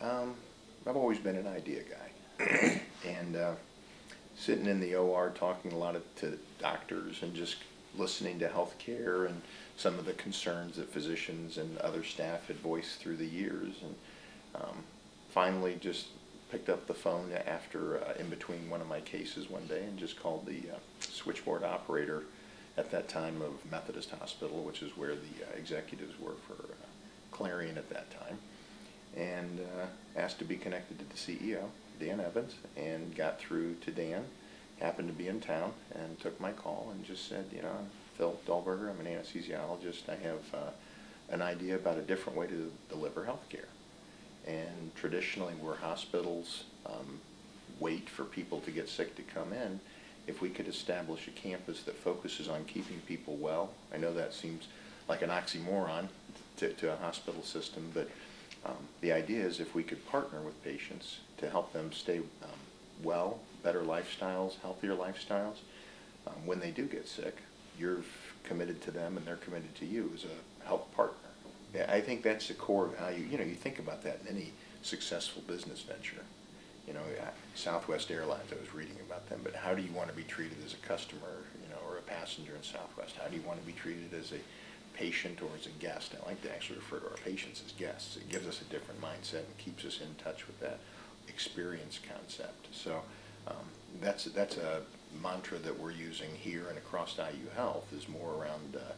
Um, I've always been an idea guy. and uh, sitting in the OR talking a lot of, to doctors and just listening to healthcare and some of the concerns that physicians and other staff had voiced through the years. And um, finally just picked up the phone after, uh, in between one of my cases one day and just called the uh, switchboard operator at that time of Methodist Hospital, which is where the uh, executives were for uh, Clarian at that time, and uh, asked to be connected to the CEO, Dan Evans, and got through to Dan. Happened to be in town and took my call and just said, you know, Phil Dulberger, I'm an anesthesiologist. I have uh, an idea about a different way to deliver health care. And traditionally, where hospitals um, wait for people to get sick to come in, if we could establish a campus that focuses on keeping people well, I know that seems like an oxymoron to, to a hospital system, but um, the idea is if we could partner with patients to help them stay um, well, better lifestyles, healthier lifestyles, um, when they do get sick, you're committed to them and they're committed to you as a health partner. I think that's the core value. You know, you think about that in any successful business venture. You know, Southwest Airlines, I was reading about them, but how do you want to be treated as a customer, you know, or a passenger in Southwest? How do you want to be treated as a patient or as a guest? I like to actually refer to our patients as guests. It gives us a different mindset and keeps us in touch with that experience concept. So um, that's, that's a mantra that we're using here and across IU Health is more around uh,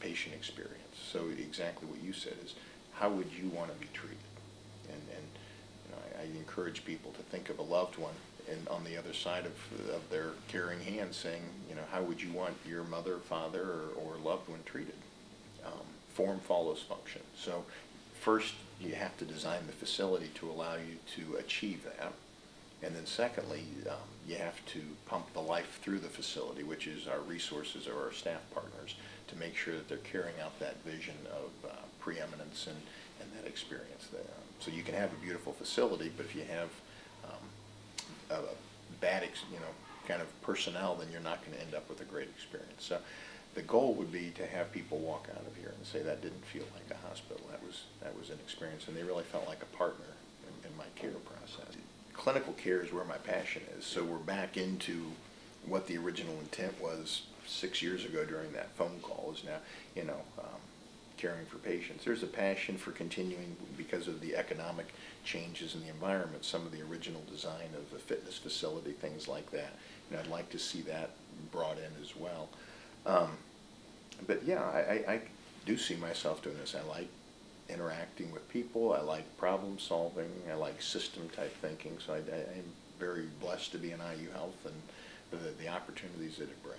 patient experience. So exactly what you said is, how would you want to be treated? And, and you know, I, I encourage people to think of a loved one and on the other side of, of their caring hand saying, you know, how would you want your mother, father, or, or loved one treated? Um, form follows function. So first, you have to design the facility to allow you to achieve that. And then secondly, um, you have to pump the life through the facility, which is our resources or our staff partners, to make sure that they're carrying out that vision of uh, preeminence and, and that experience. Um, so you can have a beautiful facility, but if you have um, a bad, you know, kind of personnel, then you're not going to end up with a great experience. So the goal would be to have people walk out of here and say that didn't feel like a hospital. That was that was an experience, and they really felt like a partner in, in my care process clinical care is where my passion is. So we're back into what the original intent was six years ago during that phone call is now, you know, um, caring for patients. There's a passion for continuing because of the economic changes in the environment, some of the original design of the fitness facility, things like that. And I'd like to see that brought in as well. Um, but yeah, I, I, I do see myself doing this. I like interacting with people. I like problem solving. I like system type thinking. So I, am very blessed to be in IU Health and the, the opportunities that it brings.